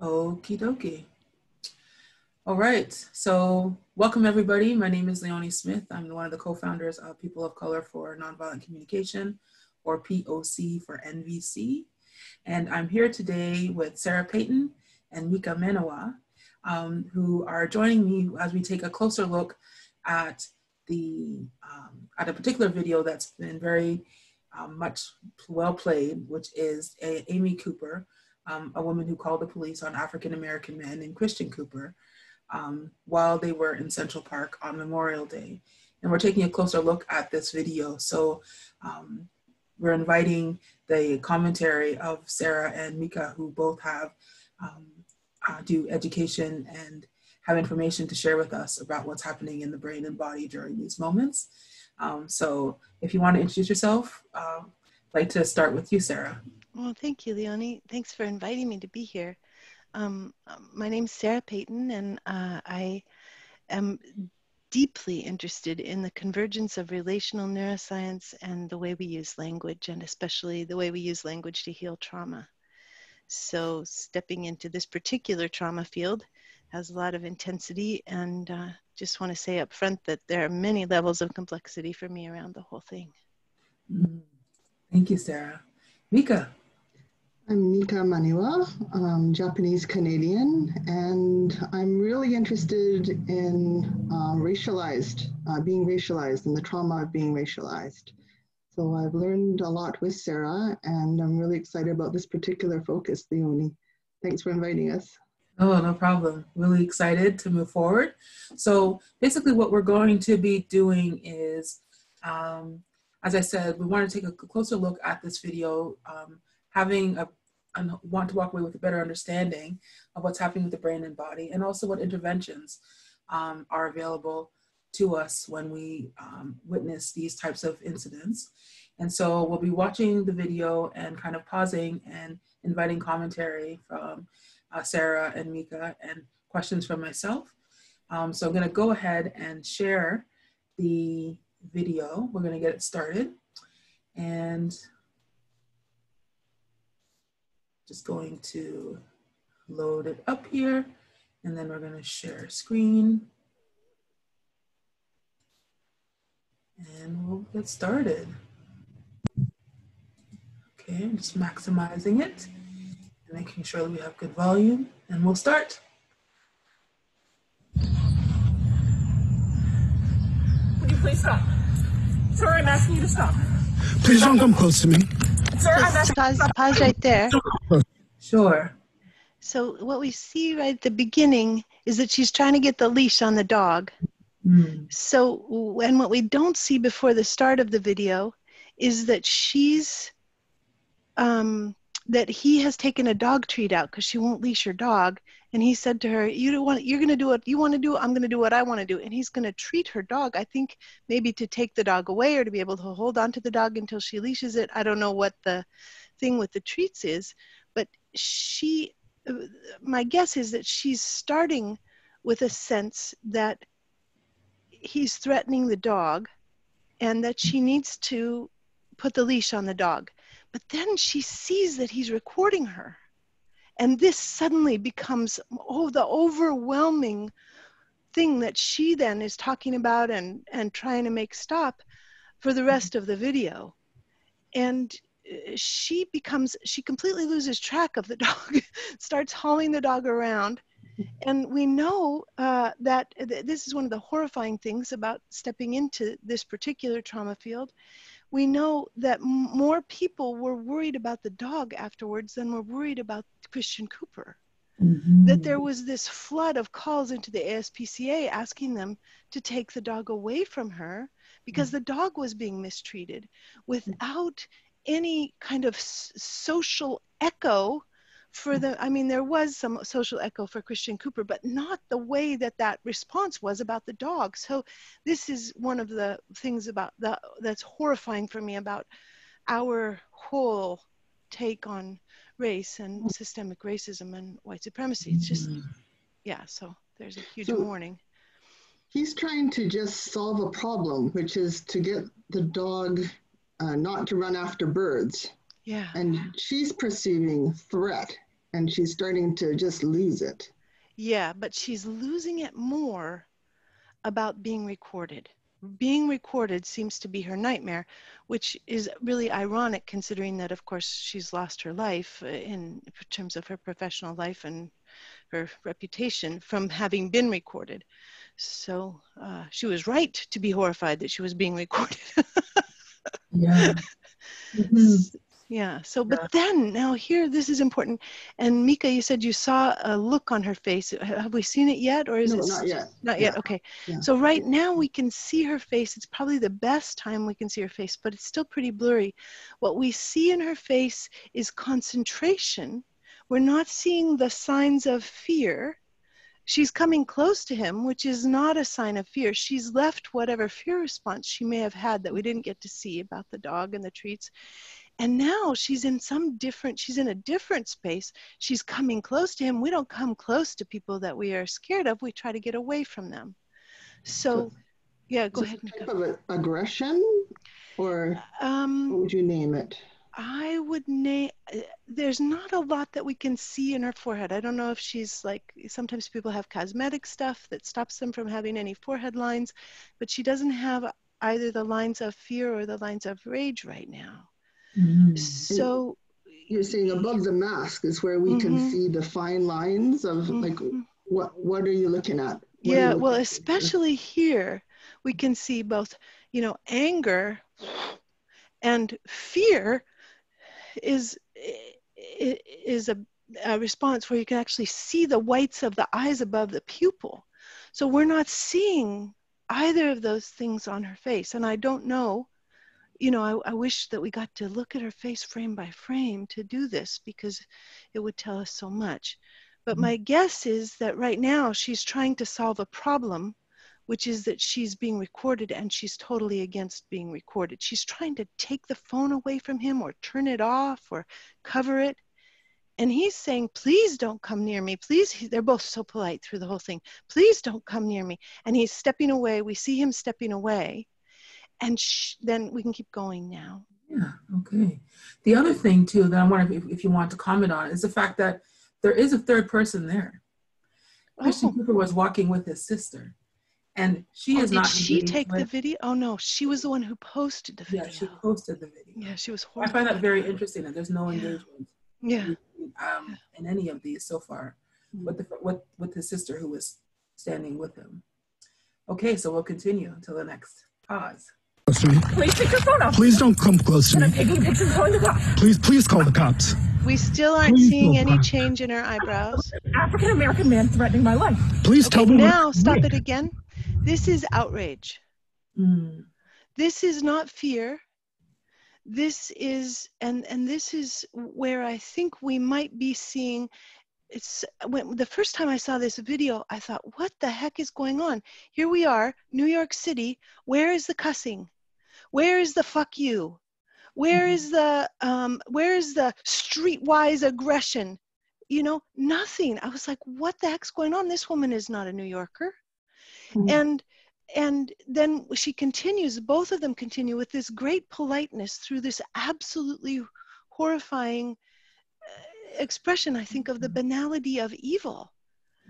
Okie dokie. All right, so welcome everybody. My name is Leonie Smith. I'm one of the co-founders of People of Color for Nonviolent Communication, or POC for NVC. And I'm here today with Sarah Peyton and Mika Maniwa, um, who are joining me as we take a closer look at the um, at a particular video that's been very um, much well played, which is a, Amy Cooper, um, a woman who called the police on African American men named Christian Cooper um, while they were in Central Park on Memorial Day. And we're taking a closer look at this video. So um, we're inviting the commentary of Sarah and Mika, who both have um, uh, do education and have information to share with us about what's happening in the brain and body during these moments. Um, so if you want to introduce yourself, uh, I'd like to start with you, Sarah. Well, thank you, Leonie. Thanks for inviting me to be here. Um, um my name's Sarah Peyton, and uh, I am deeply interested in the convergence of relational neuroscience and the way we use language, and especially the way we use language to heal trauma. So, stepping into this particular trauma field has a lot of intensity, and uh, just want to say up front that there are many levels of complexity for me around the whole thing. Mm. Thank you, Sarah. Mika. Mika Maniwa, Japanese Canadian, and I'm really interested in uh, racialized, uh, being racialized, and the trauma of being racialized. So I've learned a lot with Sarah, and I'm really excited about this particular focus, Leonie. Thanks for inviting us. Oh, no problem. Really excited to move forward. So basically what we're going to be doing is, um, as I said, we want to take a closer look at this video, um, having a and want to walk away with a better understanding of what's happening with the brain and body, and also what interventions um, are available to us when we um, witness these types of incidents. And so we'll be watching the video and kind of pausing and inviting commentary from uh, Sarah and Mika and questions from myself. Um, so I'm gonna go ahead and share the video. We're gonna get it started. And just going to load it up here. And then we're gonna share screen. And we'll get started. Okay, I'm just maximizing it and making sure that we have good volume, and we'll start. Would you please stop? Sir, I'm asking you to stop. Please don't come close to me. Sir, I'm pause, pause right there. Sure. So what we see right at the beginning is that she's trying to get the leash on the dog. Mm. So and what we don't see before the start of the video is that she's um, that he has taken a dog treat out because she won't leash her dog and he said to her you don't want you're going to do what you want to do i'm going to do what i want to do. And he's going to treat her dog i think maybe to take the dog away or to be able to hold on to the dog until she leashes it. I don't know what the thing with the treats is but she my guess is that she's starting with a sense that he's threatening the dog and that she needs to put the leash on the dog. But then she sees that he's recording her. And this suddenly becomes oh, the overwhelming thing that she then is talking about and, and trying to make stop for the rest of the video. And uh, she becomes, she completely loses track of the dog, starts hauling the dog around. And we know uh, that th- this is one of the horrifying things about stepping into this particular trauma field we know that more people were worried about the dog afterwards than were worried about Christian Cooper. Mm-hmm. That there was this flood of calls into the ASPCA asking them to take the dog away from her because mm-hmm. the dog was being mistreated without any kind of s- social echo for the i mean there was some social echo for christian cooper but not the way that that response was about the dog so this is one of the things about the that's horrifying for me about our whole take on race and systemic racism and white supremacy it's just mm-hmm. yeah so there's a huge so warning he's trying to just solve a problem which is to get the dog uh, not to run after birds yeah. And she's perceiving threat and she's starting to just lose it. Yeah, but she's losing it more about being recorded. Being recorded seems to be her nightmare, which is really ironic considering that, of course, she's lost her life uh, in terms of her professional life and her reputation from having been recorded. So uh, she was right to be horrified that she was being recorded. yeah. Mm-hmm. Yeah. So, but then now here, this is important. And Mika, you said you saw a look on her face. Have we seen it yet, or is no, it not yet? Not yet. Okay. Yeah. So right now we can see her face. It's probably the best time we can see her face, but it's still pretty blurry. What we see in her face is concentration. We're not seeing the signs of fear. She's coming close to him, which is not a sign of fear. She's left whatever fear response she may have had that we didn't get to see about the dog and the treats and now she's in some different she's in a different space. She's coming close to him. We don't come close to people that we are scared of. We try to get away from them. So yeah go ahead type of aggression or um, what would you name it? I would name there's not a lot that we can see in her forehead. I don't know if she's like sometimes people have cosmetic stuff that stops them from having any forehead lines but she doesn't have either the lines of fear or the lines of rage right now Mm-hmm. So you're saying above the mask is where we mm-hmm. can see the fine lines of mm-hmm. like what what are you looking at? What yeah, well, especially here, we can see both, you know, anger and fear is is a, a response where you can actually see the whites of the eyes above the pupil. So we're not seeing either of those things on her face, and I don't know you know, I, I, wish that we got to look at her face frame by frame to do this because it would tell us so much. But mm-hmm. my guess is that right now she's trying to solve a problem, which is that she's being recorded and she's totally against being recorded. She's trying to take the phone away from him or turn it off or cover it. And he's saying, please don't come near me. Please, they're both so polite through the whole thing. Please don't come near me. And he's stepping away. We see him stepping away and sh- then we can keep going now. Yeah, okay. The other thing, too, that I'm wondering if, if you want to comment on is the fact that there is a third person there. Christian oh. Cooper was walking with his sister, and she oh, is did not. Did she take with, the video? Oh no, she was the one who posted the video. Yeah, she posted the video. Yeah, she was. Horrible. I find that very interesting that there's no yeah. engagement. Yeah. Um, in any of these so far, mm-hmm. with the with with his sister who was standing with him. Okay, so we'll continue until the next pause to me. Please take your phone off. Please don't come close to me. I'm taking pictures calling the cops. Please, please call the cops. We still aren't please seeing any change in her eyebrows. African American man threatening my life. Please okay, tell me. Now, stop it again. This is outrage. Mm. This is not fear. This is, and and this is where I think we might be seeing it's when the first time I saw this video, I thought, what the heck is going on? Here we are, New York City. Where is the cussing? Where is the fuck you? Where mm-hmm. is the um, where is the streetwise aggression? You know, nothing. I was like, what the heck's going on? This woman is not a New Yorker. Mm-hmm. And and then she continues, both of them continue with this great politeness through this absolutely horrifying uh, expression, I think, of the mm-hmm. banality of evil,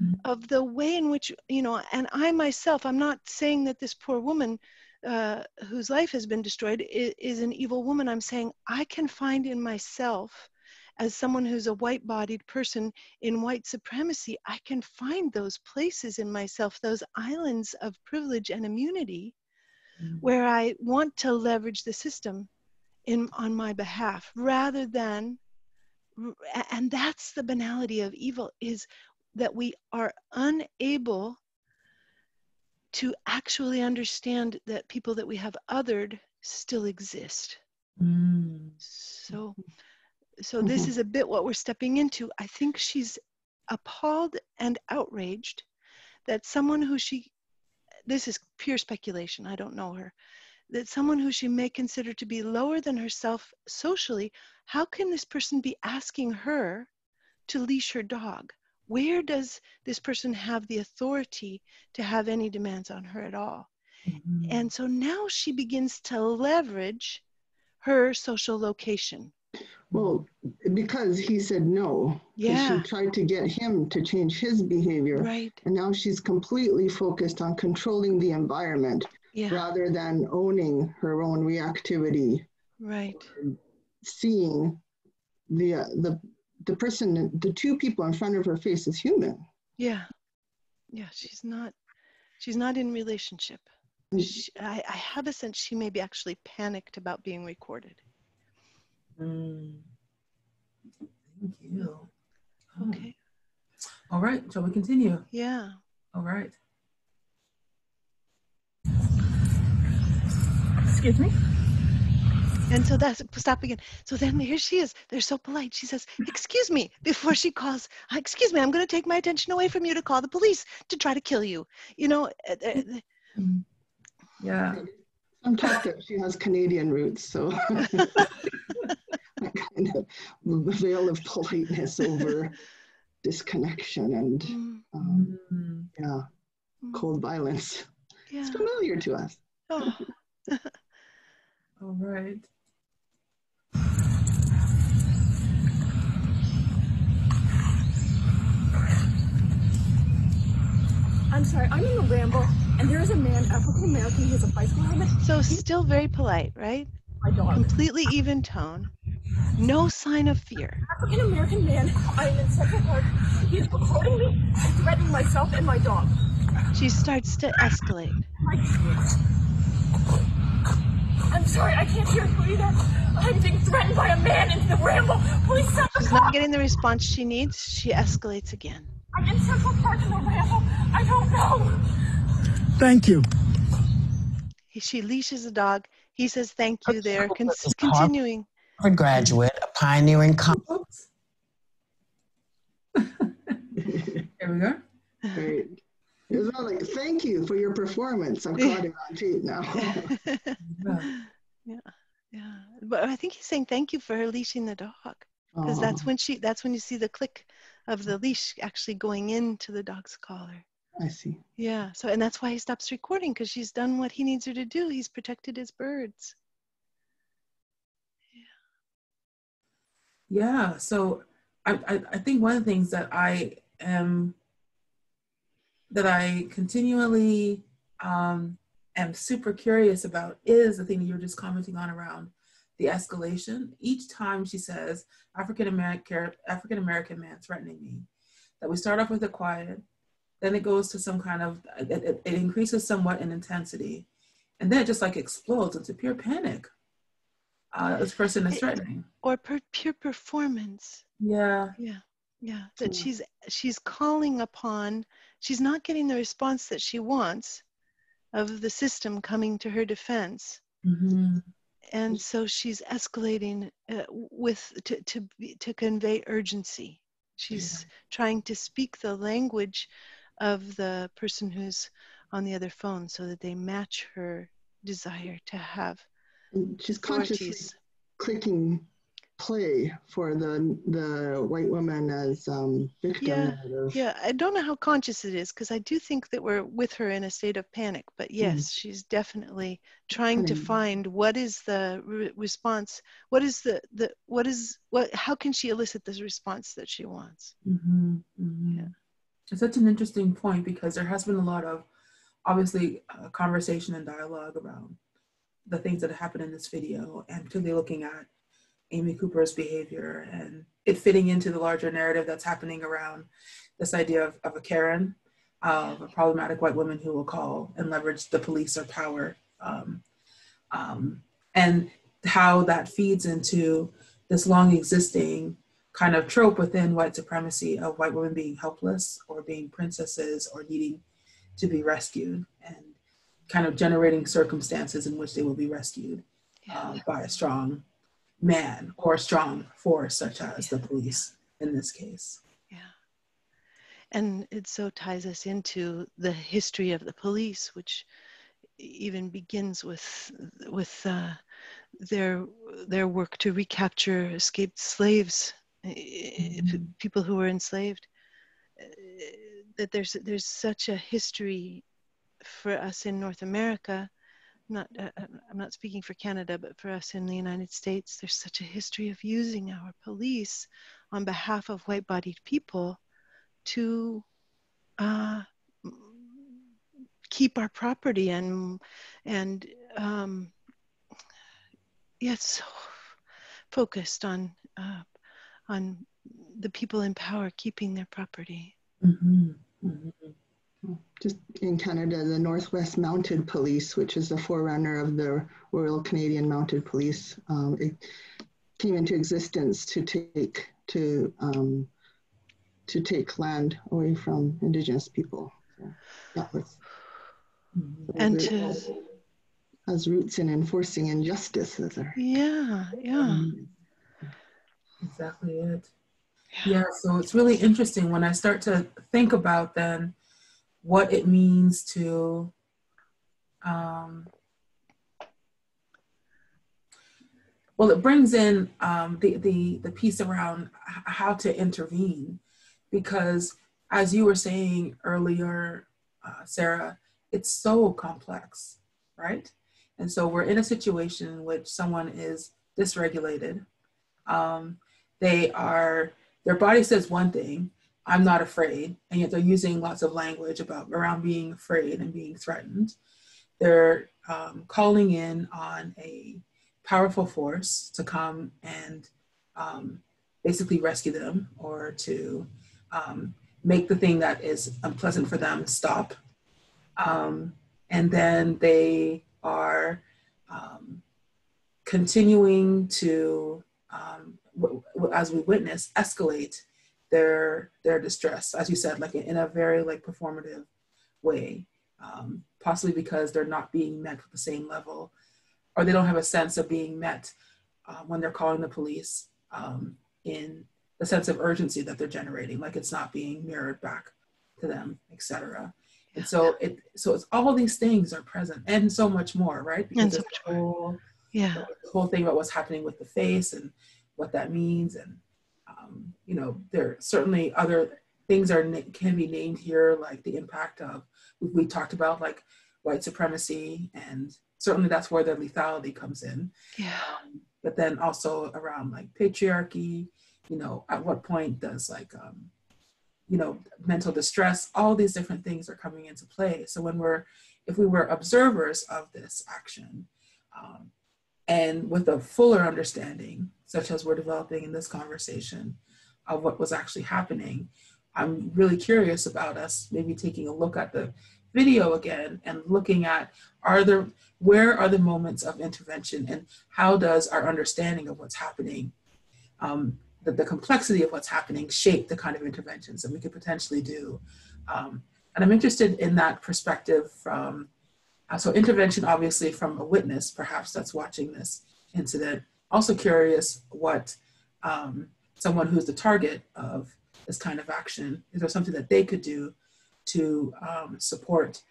mm-hmm. of the way in which, you know, and I myself, I'm not saying that this poor woman uh, whose life has been destroyed is, is an evil woman. I'm saying I can find in myself, as someone who's a white bodied person in white supremacy, I can find those places in myself, those islands of privilege and immunity, mm-hmm. where I want to leverage the system in, on my behalf rather than and that's the banality of evil is that we are unable to actually understand that people that we have othered still exist. Mm. So, so this mm-hmm. is a bit what we're stepping into. I think she's appalled and outraged that someone who she, this is pure speculation, I don't know her, that someone who she may consider to be lower than herself socially, how can this person be asking her to leash her dog? Where does this person have the authority to have any demands on her at all? Mm-hmm. And so now she begins to leverage her social location. Well, because he said no. Yeah. She tried to get him to change his behavior. Right. And now she's completely focused on controlling the environment Yeah. rather than owning her own reactivity, Right. seeing the uh, the the person, the two people in front of her face is human. Yeah. Yeah. She's not. She's not in relationship. Mm. She, I, I have a sense she may be actually panicked about being recorded. Mm. Thank you. Oh. Okay. All right. Shall we continue? Yeah. All right. Excuse me? And so that's stop again. So then here she is. They're so polite. She says, "Excuse me," before she calls. "Uh, Excuse me, I'm going to take my attention away from you to call the police to try to kill you. You know, uh, uh. Yeah. I'm taught that she has Canadian roots, so that kind of veil of politeness over disconnection and mm, um, Mm. yeah, mm, cold violence. yeah. It's familiar to us. Oh, All right. I'm sorry, I'm in the Ramble, and there is a man, African American, he has a bicycle helmet, so still very polite, right? my dog. Completely even tone. No sign of fear. African American man, I am in Central Park. He is recording me and threatening myself and my dog. She starts to escalate. I'm sorry, I can't hear you either. I'm being threatened by a man in the Ramble. Please stop She's not getting the response she needs. She escalates again. I'm in Central Park in the Ramble. I don't know. Thank you. She leashes the dog. He says thank you there, con- Harvard continuing. Harvard graduate, a pioneering com- Oops. Here we go. Right. It was all like, thank you for your performance. I've caught it on tape now. Yeah. yeah, but I think he's saying thank you for her leashing the dog because that's when she that's when you see the click of the leash actually going into the dog's collar. I see. Yeah, so and that's why he stops recording because she's done what he needs her to do. He's protected his birds. Yeah. Yeah. So I, I, I think one of the things that I am that I continually um, am super curious about is the thing you were just commenting on around the escalation. Each time she says African American African American man threatening me, that we start off with a quiet, then it goes to some kind of it, it, increases somewhat in intensity, and then it just like explodes into pure panic. Uh, this person is threatening. Or per, pure performance. Yeah. Yeah, yeah. That Hmm. she's she's calling upon. She's not getting the response that she wants, of the system coming to her defense. hmm and so she's escalating uh, with to to be- to convey urgency. She's trying to speak the language of the person who's on the other phone so that they match her desire to have And she's consciously clicking play for the the white woman as um, victim. Yeah, narrative. yeah i don't know how conscious it is because i do think that we're with her in a state of panic but yes she's definitely trying to find what is the re- response what is the the what is what how can she elicit this response that she wants hmm hmm Yeah. It's such an interesting point because there has been a lot of obviously uh, conversation and dialogue around the things that happened in this video, and particularly looking at Amy Cooper's behavior and it fitting into the larger narrative that's happening around this idea of, of a Karen, of a problematic white woman who will call and leverage the police or power, um, um, and how that feeds into this long existing kind of trope within white supremacy of white women being helpless or being princesses or needing to be rescued and kind of generating circumstances in which they will be rescued um, by a strong man or strong force such as the police in this case. Yeah. And it so ties us into the history of the police, which even begins with with uh, their their work to recapture escaped slaves, Mhm. people who were enslaved. Uh, That there's there's such a history for us in North America not uh, uh, I'm not speaking for Canada, but for us in the United States, there's such a history of using our police on behalf of white-bodied people to uh, keep our property and and um, yeah, so focused on uh, on the people in power keeping their property. Mm-hmm. Mm-hmm just in Canada, the Northwest Mounted Police, which is the forerunner of the Royal Canadian Mounted Police, um, it came into existence to take to um, to take land away from Indigenous people. So that was and to has roots in enforcing injustice. Yeah, yeah. Exactly it. Yeah, so it's really interesting when I start to think about then what it means to um, well it brings in um, the, the, the piece around how to intervene. Because as you were saying earlier uh, sarah it's so complex right? And so we're in a situation in which someone is dysregulated. Um, they are their body says one thing I'm not afraid, and yet they're using lots of language about around being afraid and being threatened. They're um, calling in on a powerful force to come and um, basically rescue them or to um, make the thing that is unpleasant for them stop. Um, and then they are um, continuing to, um, as we witness, escalate their their distress, as you said, like in a very like performative way, um, possibly because they're not being met with the same level, or they don't have a sense of being met uh, when they're calling the police um, in the sense of urgency that they're generating, like it's not being mirrored back to them, etc. And so it so it's all these things are present and so much more, right? Because and so much whole, yeah. the whole thing about what's happening with the face and what that means and um, you know, there certainly other things are can be named here, like the impact of we talked about like white supremacy, and certainly that's where the lethality comes in. Yeah. Um, but then also around like patriarchy, you know, at what point does like um, you know mental distress all these different things are coming into play so when we're if we were observers of this action um, and with a fuller understanding such as we're developing in this conversation of what was actually happening. I'm really curious about us maybe taking a look at the video again and looking at are there where are the moments of intervention and how does our understanding of what's happening um, the, the complexity of what's happening shape the kind of interventions that we could potentially do um, and i'm interested in that perspective from uh, so intervention obviously from a witness perhaps that's watching this incident also curious what um, someone who's the target of this kind of action, is there something that they could do to um, support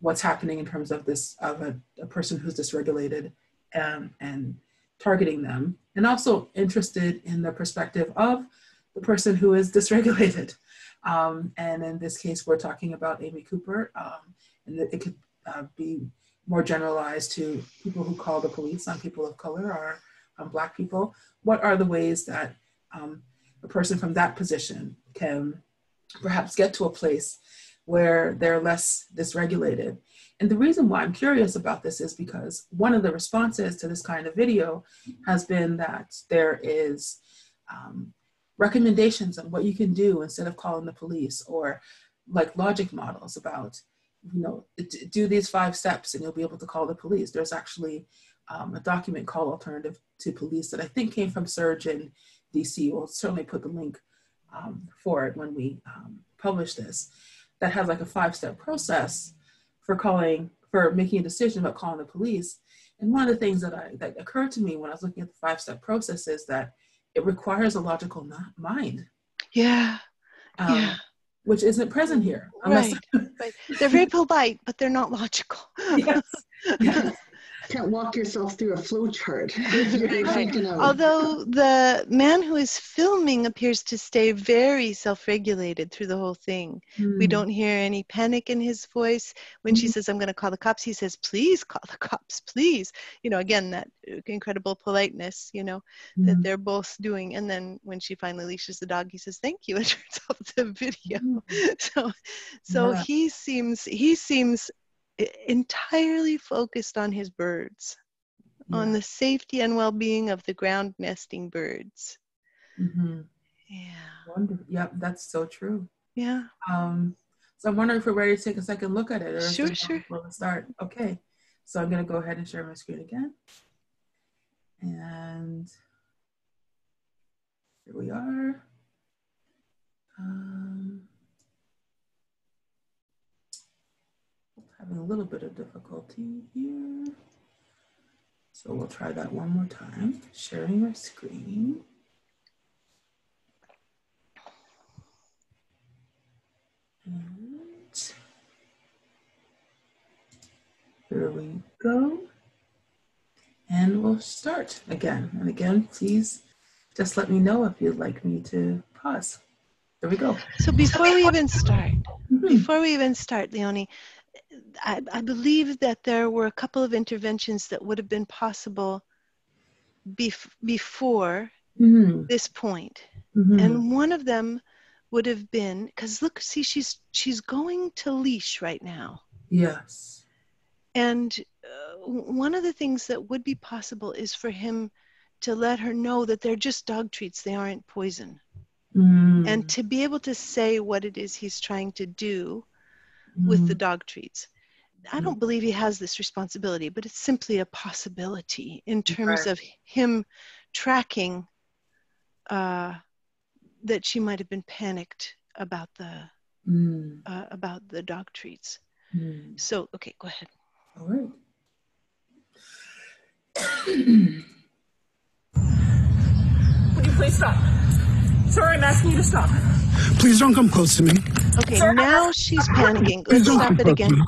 what's happening in terms of this, of a, a person who's dysregulated and, and targeting them? And also interested in the perspective of the person who is dysregulated. Um, and in this case, we're talking about Amy Cooper, um, and it could uh, be more generalized to people who call the police on people of color or um, Black people, what are the ways that um, a person from that position can perhaps get to a place where they're less dysregulated. And the reason why I'm curious about this is because one of the responses to this kind of video has been that there is um, recommendations on what you can do instead of calling the police or like logic models about you know do these five steps and you'll be able to call the police there's actually um, a document called alternative to police that I think came from Surge in DC. We'll certainly put the link um, for it when we um, publish this. That has like a five step process for calling, for making a decision about calling the police. And one of the things that I that occurred to me when I was looking at the five step process is that it requires a logical mind. Yeah. Um, yeah. Which isn't present here. Right. right. They're very polite, but they're not logical. yes. yes. Can't walk yourself through a flow chart. Although the man who is filming appears to stay very self-regulated through the whole thing. Mm. We hmm. don't hear any panic in his voice. When mm. she hmm. says, I'm going to call the cops, he says, please call the cops, please. You know, again, that incredible politeness, you know, mm. that hmm. they're both doing. And then when she finally leashes the dog, he says, thank you. And turns off the video. So, so yeah. he seems, he seems entirely focused on his birds, yeah. on the safety and well being of the ground nesting birds. Mm-hmm. Yeah. Wonderful. Yep, that's so true. Yeah. Um, so I'm wondering if we're ready to take a second look at it. Or sure, sure. Before we start. Okay. So I'm going to go ahead and share my screen again. And here we are. Um, having a little bit of difficulty here. So we'll try that one more time. Sharing our screen. And here we go. And we'll start again. And again, please just let me know if you'd like me to pause. There we go. So before we even start, mm-hmm. before we even start, Leonie, I, I, believe that there were a couple of interventions that would have been possible bef- before mm-hmm. this point. Mm-hmm. and one of them would have been because look, see, she's she's going to leash right now. Yes. And uh, one of the things that would be possible is for him to let her know that they're just dog treats; they aren't poison. Mm. And to be able to say what it is he's trying to do mm. with the mm. dog treats. I don't mm. believe he has this responsibility, but it's simply a possibility in terms right. of him tracking uh, that she might have been panicked about the mm. uh, about the dog treats. Mm. So, okay, go ahead. All right. Would you please stop? Sorry, I'm asking you to stop. Please don't come close to me. Okay, now she's panicking. Let's stop it again.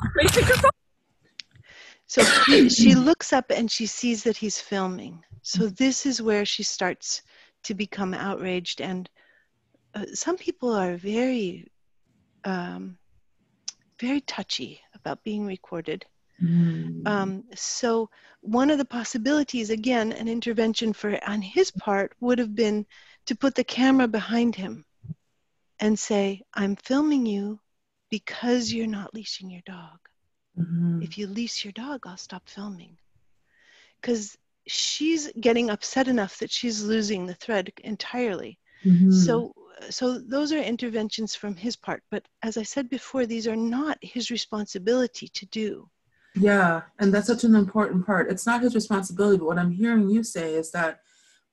So she looks up and she sees that he's filming. So this is where she starts to become outraged. And uh, some people are very, um, very touchy about being recorded. Mm. Um, so one of the possibilities, again, an intervention for on his part would have been to put the camera behind him and say, I'm filming you because you're not leashing your dog. Mm-hmm. If you leash your dog, I'll stop filming. Because she's getting upset enough that she's losing the thread entirely. Mm-hmm. So so those are interventions from his part but as i said before these are not his responsibility to do yeah and that's such an important part it's not his responsibility but what i'm hearing you say is that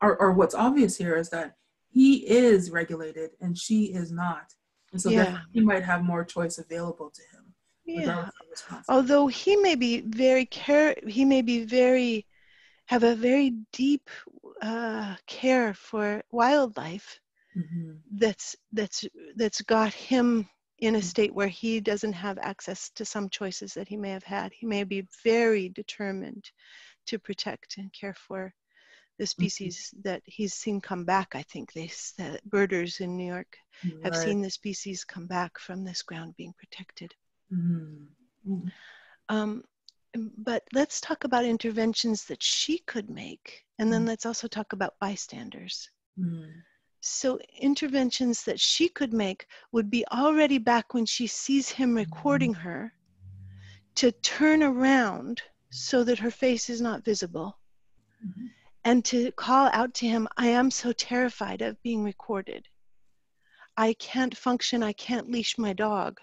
or, or what's obvious here is that he is regulated and she is not. And so yeah. he might have more choice available to him. Yeah. Although he may be very care, he may be very, have a very deep uh, care for wildlife. Mm-hmm. That's that's that's got him in a mm-hmm. state where he doesn't have access to some choices that he may have had. He may be very determined to protect and care for the mm-hmm. species mm-hmm. that he's seen come back. I think they, the birders in New York right. have seen the species come back from this ground being protected. Mm-hmm. Um, but let's talk about interventions that she could make, and then mm-hmm. let's also talk about bystanders. Mm-hmm. So, interventions that she could make would be already back when she sees him recording mm-hmm. her to turn around so that her face is not visible. Mm-hmm and to call out to him, I am so terrified of being recorded. I can't function, I can't leash my dog.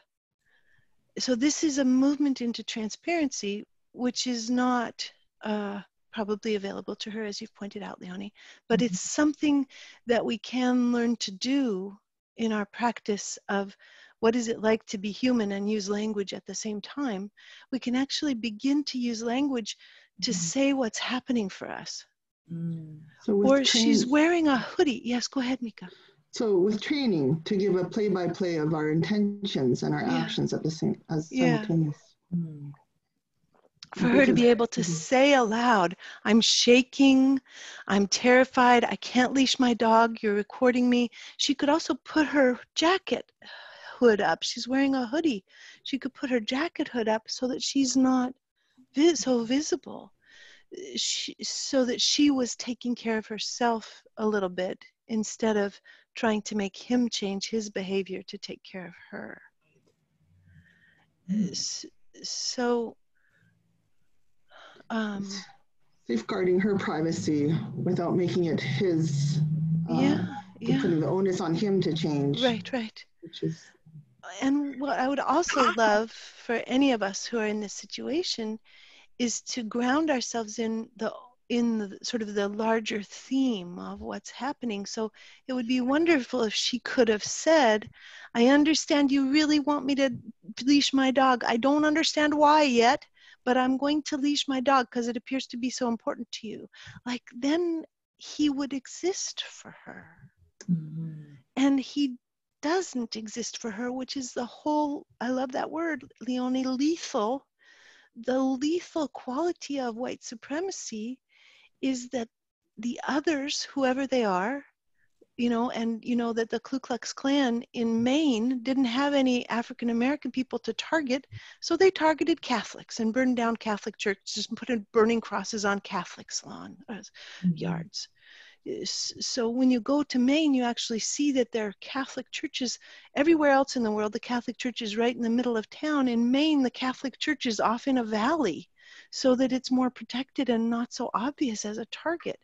So, this is a movement into transparency, which is not uh, probably available to her, as you've pointed out, Leonie, but mm-hmm. it's something that we can learn to do in our practice of what is it like to be human and use language at the same time. We can actually begin to use language to mm-hmm. say what's happening for us. Mm. So or she's wearing a hoodie. Yes, go ahead, Mika. So with training to give a play-by-play of our intentions and our yeah. actions at the same as yeah. simultaneous. Mm. for her to be able to mm-hmm. say aloud, I'm shaking, I'm terrified, I can't leash my dog, you're recording me. She could also put her jacket hood up. She's wearing a hoodie. She could put her jacket hood up so that she's not vi- so visible. She, so that she was taking care of herself a little bit instead of trying to make him change his behavior to take care of her. Mm. So um, safeguarding her privacy without making it his. Um, yeah, yeah. Putting the onus on him to change. Right, right. Which is. And what I would also love for any of us who are in this situation is to ground ourselves in the in the sort of the larger theme of what's happening. So it would be wonderful if she could have said, I understand you really want me to leash my dog. I don't understand why yet, but I'm going to leash my dog because it appears to be so important to you. Like then he would exist for her. Mm-hmm. And he doesn't exist for her, which is the whole, I love that word, Leonie, lethal. The lethal quality of white supremacy is that the others, whoever they are, you know, and you know that the Ku Klux Klan in Maine didn't have any African American people to target, so they targeted Catholics and burned down Catholic churches and put in burning crosses on Catholics' lawn uh, mm-hmm. yards. So when you go to Maine, you actually see that there are Catholic churches everywhere else in the world. The Catholic Church is right in the middle of town. In Maine, the Catholic Church is off in a valley so that it's more protected and not so obvious as a target.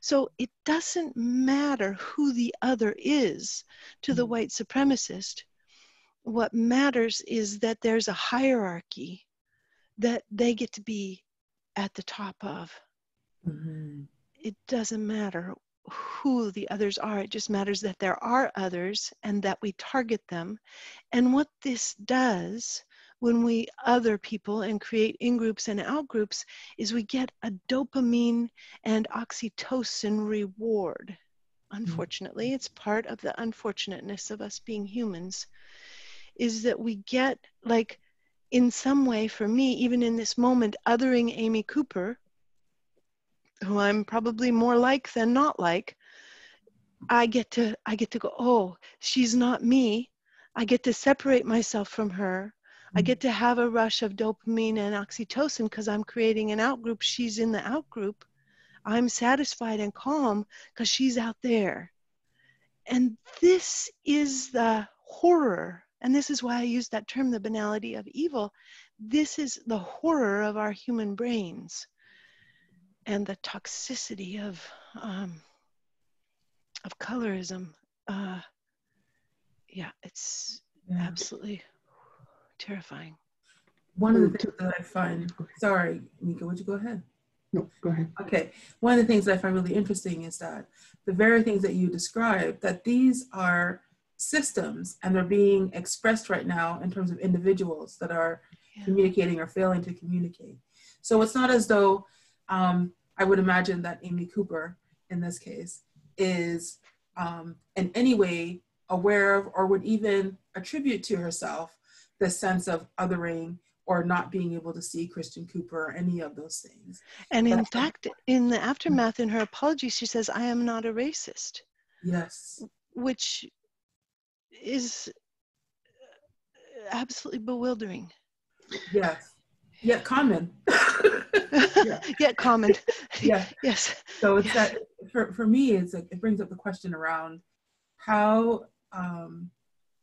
So it doesn't matter who the other is to the mm. white supremacist. What matters is that there's a hierarchy that they get to be at the top of. Mm-hmm. It doesn't matter who the others are, it just matters that there are others and that we target them. And what this does when we other people and create in groups and out groups is we get a dopamine and oxytocin reward. Mm. Unfortunately, it's part of the unfortunateness of us being humans, is that we get like in some way for me, even in this moment, othering Amy Cooper, who I'm probably more like than not like, I get to I get to go, oh, she's not me. I get to separate myself from her I mm. get to have a rush of dopamine and oxytocin because I'm creating an out group. She's in the out group. I'm satisfied and calm because she's out there. And this is the horror. And this is why I use that term, the banality of evil. This is the horror of our human brains and the toxicity of, um, of colorism. Uh, yeah, it's yeah. absolutely terrifying. One of the things that I find, sorry, Mika, would you go ahead? No, go ahead. Okay. One of the things that I find really interesting is that the very things that you describe, that these are systems and they're being expressed right now in terms of individuals that are yeah. communicating or failing to communicate. So it's not as though um, I would imagine that Amy Cooper, in this case, is um, in any way aware of or would even attribute to herself the sense of othering or not being able to see Christian Cooper or any of those things. And in fact, in the aftermath, in her apology, she says, I am not a racist. Yes. Which is absolutely bewildering. Yes. Yet common. yeah. Yet common. Yeah. yes. So it's yes. that for, for me, it's like it brings up the question around how um,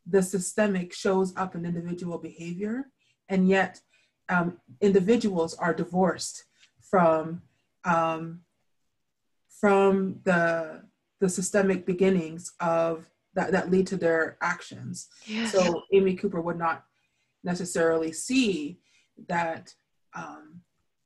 the systemic shows up in individual behavior, and yet um, individuals are divorced from um, from the the systemic beginnings of that, that lead to their actions. Yes. So Amy Cooper would not necessarily see that um,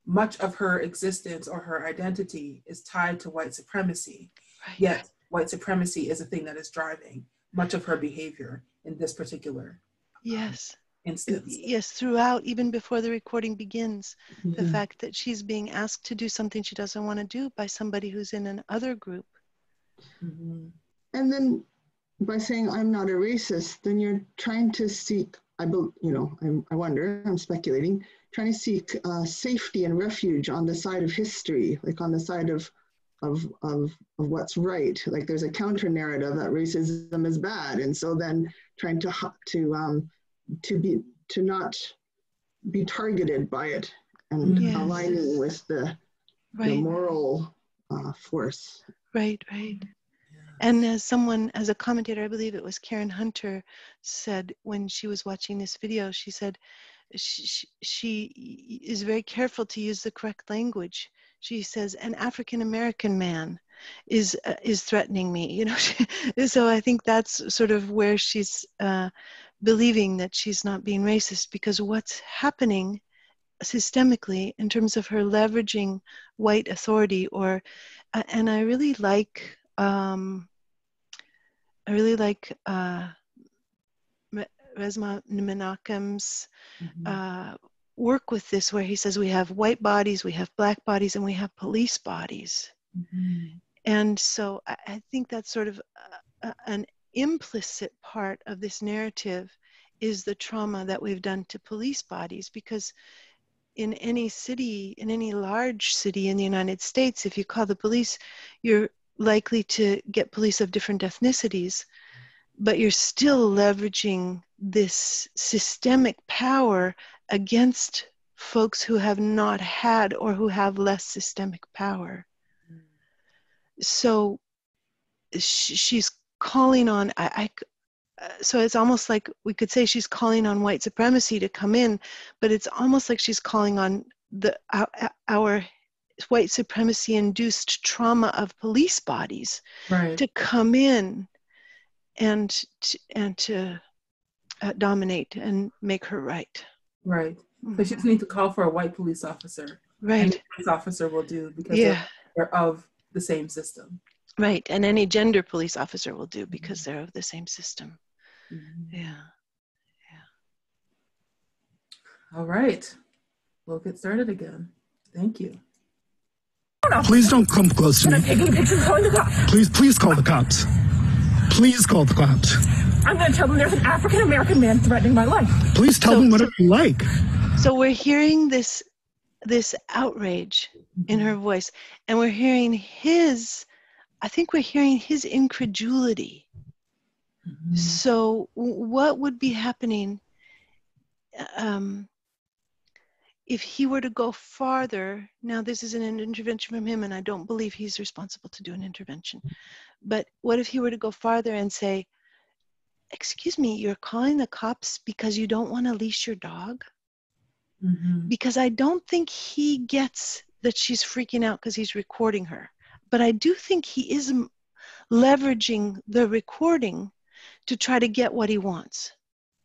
much of her existence or her identity is tied to white supremacy. Right. Yet white supremacy is a thing that is driving much of her behavior in this particular um, yes instance yes throughout even before the recording begins mm-hmm. the fact that she's being asked to do something she doesn't want to do by somebody who's in another group mm-hmm. and then by saying i'm not a racist then you're trying to seek i you know I'm, i wonder i'm speculating trying to seek uh, safety and refuge on the side of history, like on the side of of, of, of what's right. Like there's a counter narrative that racism is bad. And so then trying to, to, um, to be, to not be targeted by it and yes. aligning with the, right. the moral uh, force. Right, right. And as someone, as a commentator, I believe it was Karen Hunter, said when she was watching this video, she said she, she is very careful to use the correct language. She says an african american man is uh, is threatening me you know so i think that's sort of where she's uh, believing that she's not being racist because what's happening systemically in terms of her leveraging white authority or uh, and i really like um, i really like uh, Resmaa Menakem's mm-hmm. uh, work with this where he says we have white bodies, we have black bodies, and we have police bodies. Mm-hmm. And so I, I, think that's sort of a, a, an implicit part of this narrative is the trauma that we've done to police bodies because in any city, in any large city in the United States, if you call the police, you're likely to get police of different ethnicities, but you're still leveraging this systemic power against folks who have not had or who have less systemic power. So she's calling on, I, I, uh, so it's almost like we could say she's calling on white supremacy to come in, but it's almost like she's calling on the our, our white supremacy induced trauma of police bodies right. to come in and and to uh, dominate and make her right. Right. Mm-hmm. But she doesn't need to call for a white police officer. Right. Any police officer will do because yeah. they're, of the same system. Right. And any gender police officer will do because mm-hmm. they're of the same system. Mm-hmm. Yeah. Yeah. All right. We'll get started again. Thank you. Please don't come close to me. Please, please call the cops. Please call the cops. I'm going to tell them there's an African American man threatening my life. Please tell so, them whatever you like. So we're hearing this this outrage in her voice, and we're hearing his. I think we're hearing his incredulity. Mm-hmm. So what would be happening? Um, if he were to go farther, now this is an intervention from him, and I don't believe he's responsible to do an intervention. But what if he were to go farther and say, Excuse me, you're calling the cops because you don't want to leash your dog? Mm-hmm. Because I don't think he gets that she's freaking out because he's recording her. But I do think he is leveraging the recording to try to get what he wants.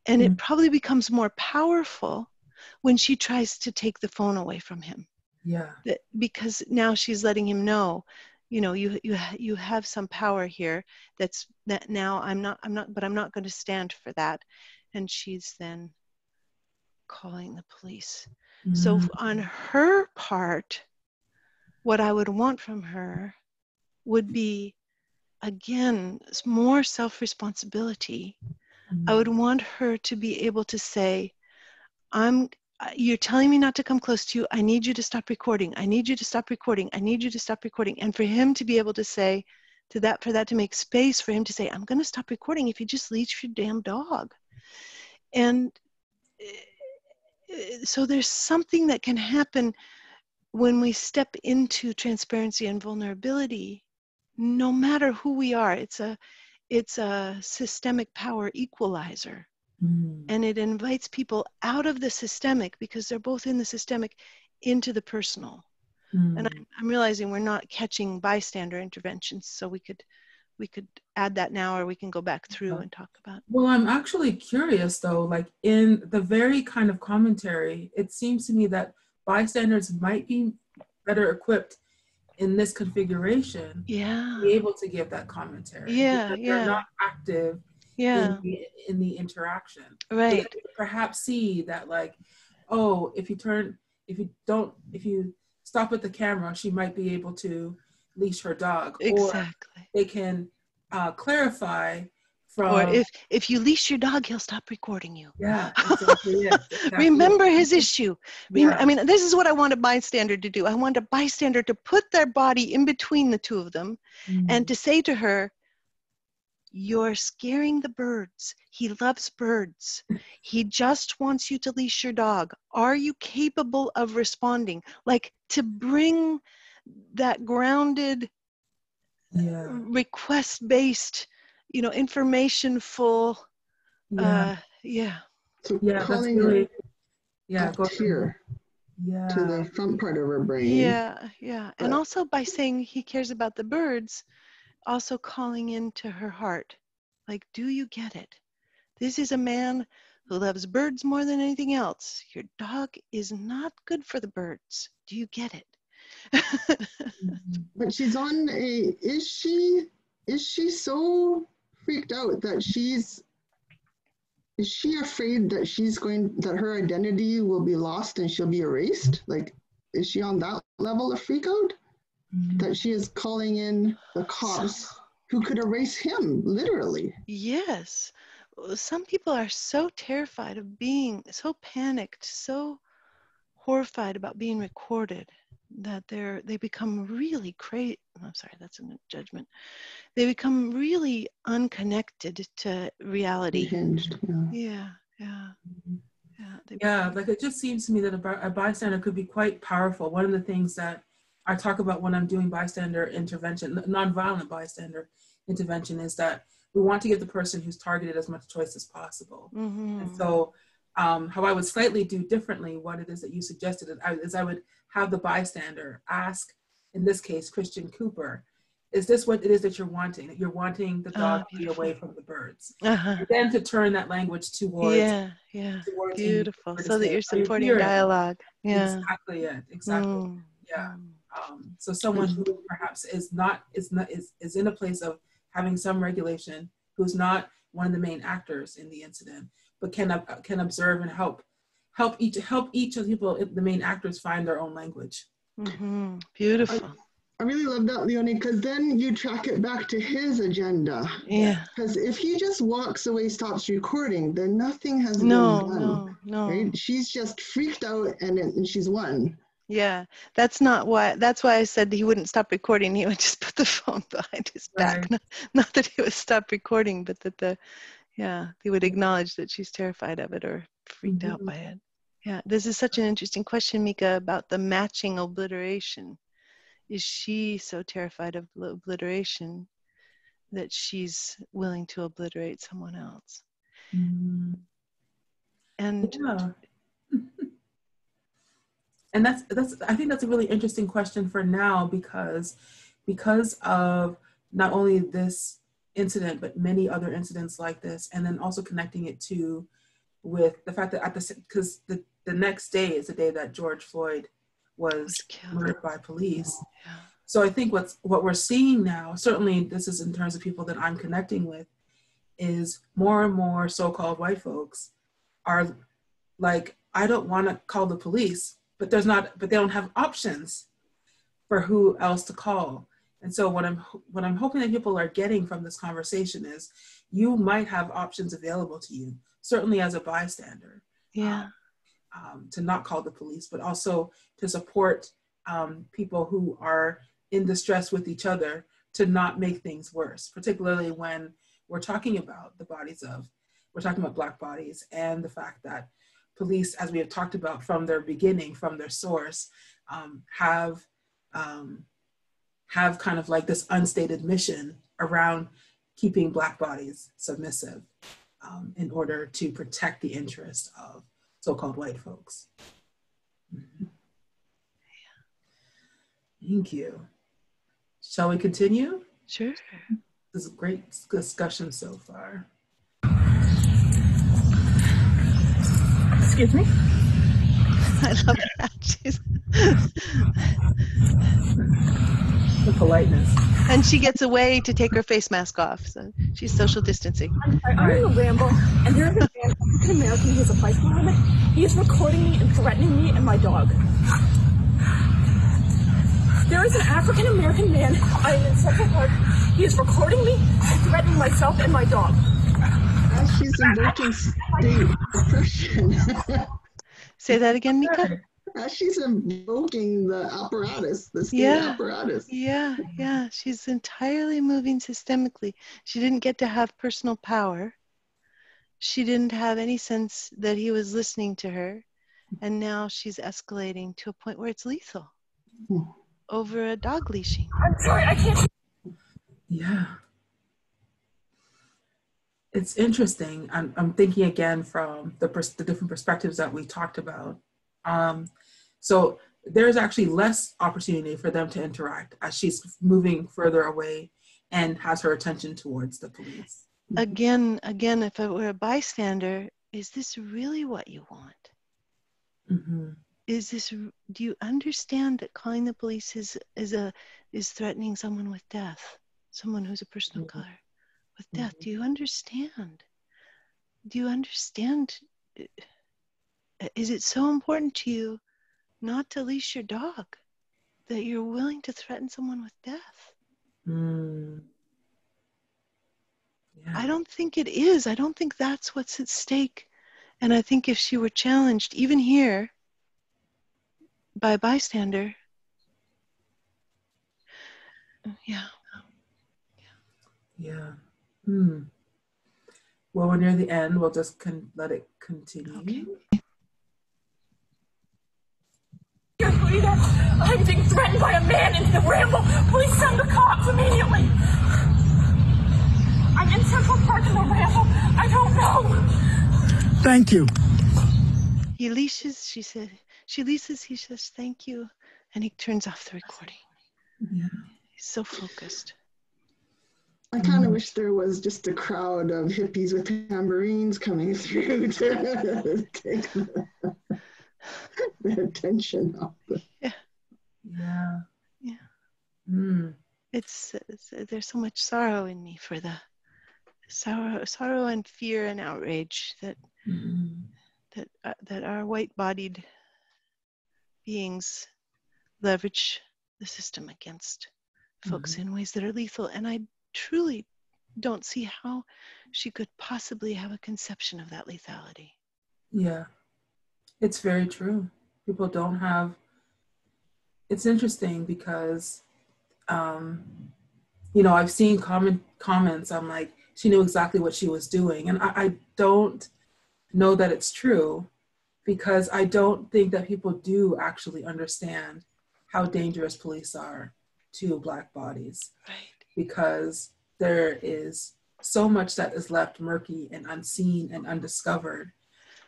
And mm-hmm. it probably becomes more powerful when she tries to take the phone away from him. Yeah. Because now she's letting him know, you know, you you you have some power here. That's that now I'm not I'm not but I'm not going to stand for that. And she's then calling the police. Mm-hmm. So on her part, what I would want from her would be again more self-responsibility. Mm-hmm. I would want her to be able to say, I'm you're telling me not to come close to you. I need you to stop recording. I need you to stop recording. I need you to stop recording. And for him to be able to say to that, for that to make space for him to say, I'm going to stop recording if you just leash your damn dog. And eh, so there's something that can happen when we step into transparency and vulnerability, no matter who we are. It's a, it's a systemic power equalizer Mm. And it invites people out of the systemic because they're both in the systemic into the personal. Mm. And I'm, I'm realizing we're not catching bystander interventions, so we could we could add that now or we can go back through and talk about well i'm actually curious though like in the very kind of commentary it seems to me that bystanders might be better equipped in this configuration yeah be able to give that commentary yeah yeah they're not active yeah. in, the, in the interaction. Right. perhaps see that like, oh, if you turn, if you don't, if you stop at the camera, she might be able to leash her dog. Exactly. Or they can uh, clarify from or if if you leash your dog he'll stop recording you yeah exactly exactly remember his issue Yeah. i mean this is what i want a bystander to do i want a bystander to put their body in between the two of them and Mm. to say to her you're scaring the birds. He loves birds. He just wants you to leash your dog. Are you capable of responding? Like to bring that grounded yeah. request based you know information full yeah. uh yeah. So yeah that's calling really it yeah up go here yeah. to the front part of her brain. yeah yeah. And But- also by saying he cares about the birds also calling into her heart like do you get it this is a man who loves birds more than anything else your dog is not good for the birds do you get it Mhm. But she's on a. Is she? Is she so freaked out that she's? Is she afraid that she's going that her identity will be lost and she'll be erased? Like, is she on that level of freak out Mhm. that she is calling in the cops who could erase him literally? Yes. Some people are so terrified of being so panicked, so horrified about being recorded that they're they become really crazy. I'm sorry, that's a judgment. They become really unconnected to reality. Unhinged. Yeah. Yeah, yeah, yeah. They Yeah, like it just seems to me that a, by- a bystander could be quite powerful. One of the things that I talk about when I'm doing bystander intervention, nonviolent bystander intervention, is that we want to give the person who's targeted as much choice as possible. Mhm. And so, um, how I would slightly do differently what it is that you suggested is I, is I would have the bystander ask, in this case, Christian Cooper, is this what it is that you're wanting? That you're wanting the Ah, dog to be away from the birds. Uh-huh. Then to turn that language towards Yeah, yeah. towards Beautiful. So that you're supporting dialogue. Yeah. Exactly it. Exactly. Mm, Yeah. Um, so someone who perhaps is not is not is, is in a place of having some regulation, who's not one of the main actors in the incident, but can ob- can observe and help help each help each of the people the main actors find their own language. Mhm. Beautiful. I really love that, Leonie, because then you track it back to his agenda. Yeah. Because if he just walks away, stops recording, then nothing has No, been done. no, no. Right? She's just freaked out and, it- and she's won. Yeah, that's not why. That's why I said he wouldn't stop recording. He would just put the phone behind his back. Right. Not, not that he would stop recording, but that the, yeah, he would acknowledge that she's terrified of it or freaked out Mhm. by it. Yeah, this is such an interesting question, Mika, about the matching obliteration. Is she so terrified of obliteration that she's willing to obliterate someone else? And Yeah. And that's that's I think that's a really interesting question for now because because of not only this incident but many other incidents like this and then also connecting it to with the fact that at the because the the next day is the day that George Floyd was murdered by police. Yeah. So I think what's what we're seeing now, certainly this is in terms of people that I'm connecting with, is more and more so-called white folks are like, I don't want to call the police, but there's not, but they don't have options for who else to call. And so what I'm what I'm hoping that people are getting from this conversation is you might have options available to you, certainly as a bystander Yeah. um, to not call the police, but also to support um, people who are in distress with each other to not make things worse, particularly when we're talking about the bodies of, we're talking about Black bodies and the fact that police, as we have talked about from their beginning, from their source, um, have um, have kind of like this unstated mission around keeping Black bodies submissive um, in order to protect the interests of so-called white folks. Mhm. Thank you. Shall we continue? Sure. This is a great discussion so far. Excuse me? I love that. She's, The politeness. and she gets away to take her face mask off. So she's social distancing. I'm sorry, I'm in the Ramble, and there is a man, African American, who is a bicycle helmet. He is recording me and threatening me and my dog. There is an African American man. I am in Central Park. He is recording me and threatening myself and my dog. As she's invoking state oppression. Say that again, Mika. As she's invoking the apparatus, the state Yeah. apparatus. Yeah, yeah. She's entirely moving systemically. She didn't get to have personal power. She didn't have any sense that he was listening to her. And now she's escalating to a point where it's lethal Hmm. over a dog leashing. I'm sorry, I can't. Yeah. It's interesting. I'm, I'm thinking again from the, pers- the different perspectives that we talked about. Um, so there's actually less opportunity for them to interact as she's moving further away and has her attention towards the police. Again, again, if I were a bystander, is this really what you want? hmm Is this do you understand that calling the police is is a is threatening someone with death, someone who's a person of Mhm. color with death? Do you understand? Do you understand? uh, Is it so important to you not to leash your dog that you're willing to threaten someone with death? Mm. Yeah. I don't think it is. I don't think that's what's at stake. And I think if she were challenged, even here, by a bystander, yeah, Yeah. Hmm. Well, we're near the end. We'll just con- let it continue. Okay. I'm being threatened by a man in the ramble. Please send the cops immediately. I'm in Central Park in the ramble. I don't know. Thank you. he leashes. She said, she leases. He says, "Thank you," and he turns off the recording. Yeah. He's so focused. I kind of wish there was just a crowd of hippies with tambourines coming through to take the, the attention off the Yeah. Yeah. Hmm. It's, it's there's so much sorrow in me for the sorrow, sorrow and fear and outrage that Mm. that uh, that our white-bodied beings leverage the system against folks in ways that are lethal and i truly don't see how she could possibly have a conception of that lethality Yeah, it's very true. People don't have. It's interesting because, um, you know, I've seen comment comments. I'm like, she knew exactly what she was doing, and I, I don't know that it's true because I don't think that people do actually understand how dangerous police are to Black bodies right because there is so much that is left murky and unseen and undiscovered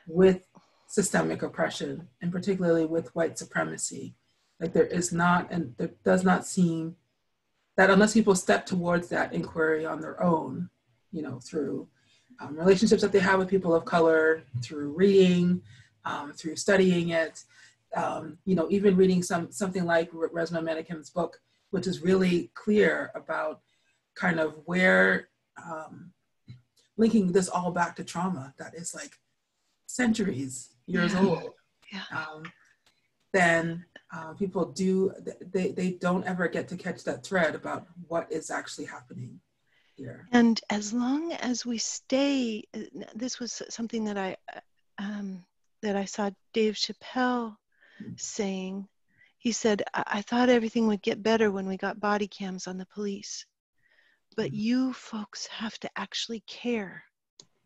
with systemic oppression and particularly with white supremacy. Like there is not and there does not seem that unless people step towards that inquiry on their own you know through um, relationships that they have with people of color through reading um, through studying it um, you know even reading some something like Resmaa Menakem's book which is really clear about kind of where um, linking this all back to trauma that is like centuries years Yeah. old Yeah. um, then uh, people do they, they don't ever get to catch that thread about what is actually happening here And as long as we stay, uh, this was something that I uh, um, that I saw Dave Chappelle Mm. saying. He said, I-, "I thought everything would get better when we got body cams on the police, but Mhm. you folks have to actually care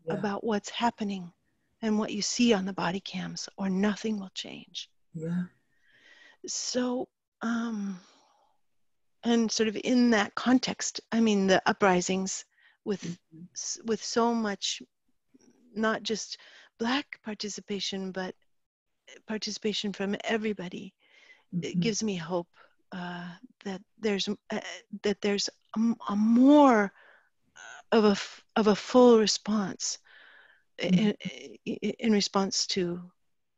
Yeah. about what's happening and what you see on the body cams, or nothing will change." yeah so um and sort of in that context i mean the uprisings with Mhm. s- with so much not just black participation but participation from everybody it Mhm. gives me hope uh, that there's uh, that there's a, a more of a f- of a full response in, in, in response to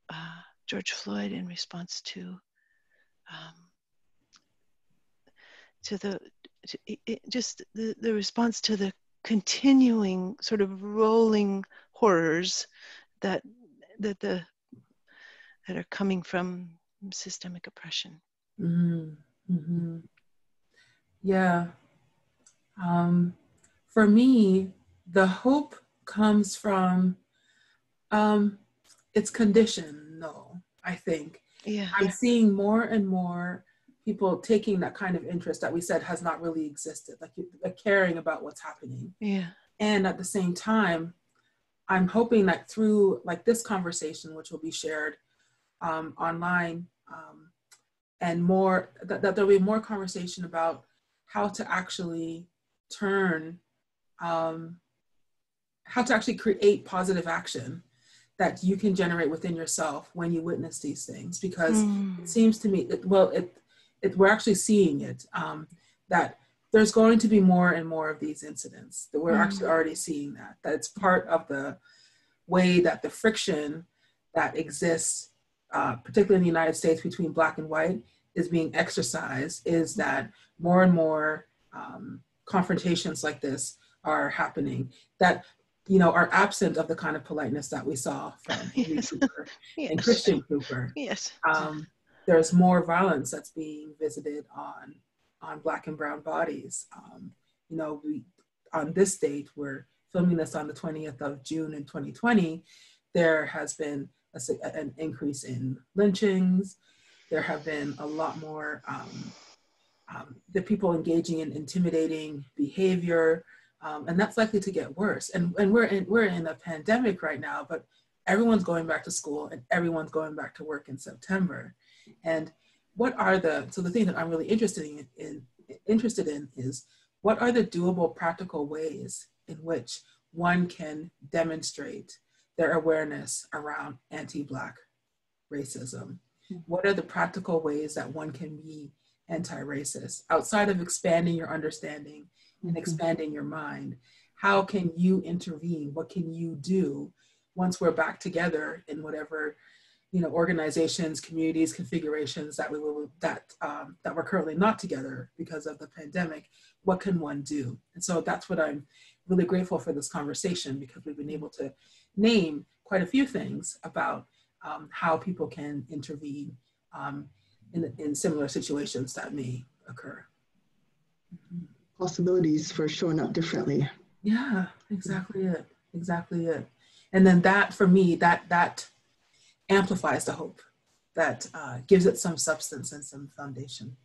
uh, George Floyd, in response to um, to the to, it- just the, the response to the continuing sort of rolling horrors that that the that are coming from systemic oppression. hmm hmm Yeah. Um, for me, the hope comes from um, it's conditional, I think. Yeah. I'm seeing more and more people taking that kind of interest that we said has not really existed, like, like caring about what's happening. Yeah. And at the same time, I'm hoping that through like this conversation, which will be shared um, online, um, and more that, that, there'll be more conversation about how to actually turn, um, how to actually create positive action that you can generate within yourself when you witness these things. Because mm. it seems to me, that, well, it, it, we're actually seeing it um, that there's going to be more and more of these incidents that we're mm. actually already seeing that that it's part of the way that the friction that exists uh, particularly in the united states between black and white is being exercised is that more and more um, confrontations like this are happening that you know are absent of the kind of politeness that we saw from yes. Cooper yes. and Christian Cooper. Yes. Um, there's more violence that's being visited on on black and brown bodies. Um, you know, we on this date, we're filming this on the 20th of June in 2020. There has been a, an increase in lynchings. There have been a lot more um, um, the people engaging in intimidating behavior, um, and that's likely to get worse. And, and we're in we're in a pandemic right now, but everyone's going back to school and everyone's going back to work in September. And what are the so the thing that I'm really interested in, in interested in is what are the doable practical ways in which one can demonstrate their awareness around anti-black racism. Hmm. what are the practical ways that one can be anti-racist outside of expanding your understanding and mm-hmm. expanding your mind? How can you intervene? What can you do once we're back together in whatever you know organizations communities configurations that we will that um, that we're currently not together because of the pandemic? What can one do? And so that's what i'm really grateful for this conversation because we've been able to name quite a few things about um, how people can intervene um, in, in similar situations that may occur possibilities for showing up differently yeah exactly it exactly it and then that for me that that amplifies the hope that uh, gives it some substance and some foundation.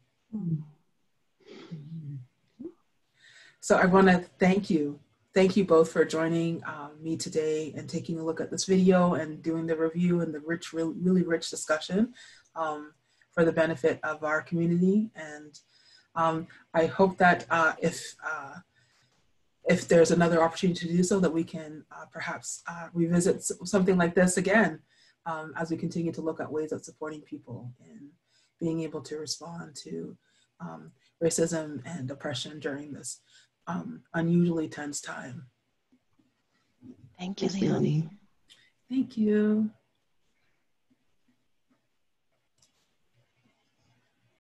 So I want to thank you. Thank you both for joining uh, me today and taking a look at this video and doing the review and the rich, really, really rich discussion um, for the benefit of our community. And um, I hope that uh, if uh, if there's another opportunity to do so, that we can uh, perhaps uh, revisit something like this again um, as we continue to look at ways of supporting people and being able to respond to um, racism and oppression during this um, unusually tense time. Thank you, Leonie. Thank you.